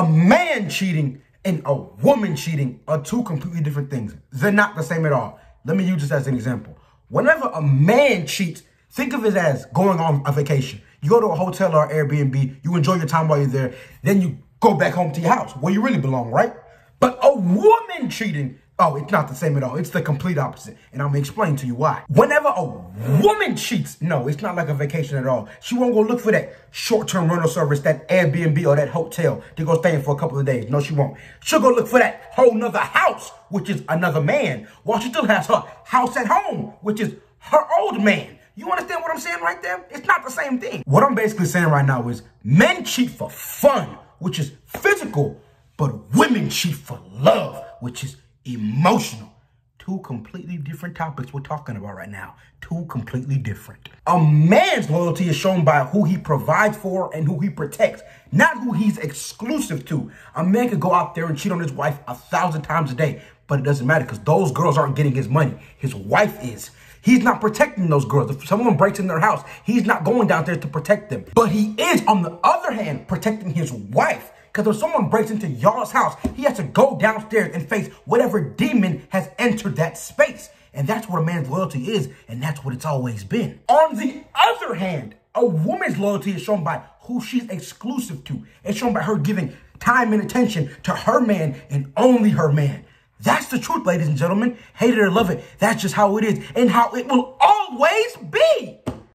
A man cheating and a woman cheating are two completely different things. They're not the same at all. Let me use this as an example. Whenever a man cheats, think of it as going on a vacation. You go to a hotel or Airbnb, you enjoy your time while you're there, then you go back home to your house where you really belong, right? But a woman cheating, oh, it's not the same at all. It's the complete opposite. And I'm gonna explain to you why. Whenever a woman cheats, no, it's not like a vacation at all. She won't go look for that short-term rental service, that Airbnb or that hotel to go stay in for a couple of days. No, she won't. She'll go look for that whole nother house, which is another man, while she still has her house at home, which is her old man. You understand what I'm saying right there? It's not the same thing. What I'm basically saying right now is men cheat for fun, which is physical, but women cheat for love, which is emotional. Two completely different topics we're talking about right now. Two completely different. A man's loyalty is shown by who he provides for and who he protects, not who he's exclusive to. A man could go out there and cheat on his wife a thousand times a day, but it doesn't matter because those girls aren't getting his money. His wife is. He's not protecting those girls. If someone breaks in their house, he's not going down there to protect them. But he is, on the other hand, protecting his wife. Because if someone breaks into y'all's house, he has to go downstairs and face whatever demon has entered that space. And that's what a man's loyalty is, and that's what it's always been. On the other hand, a woman's loyalty is shown by who she's exclusive to. It's shown by her giving time and attention to her man and only her man. That's the truth, ladies and gentlemen. Hate it or love it. That's just how it is and how it will always be.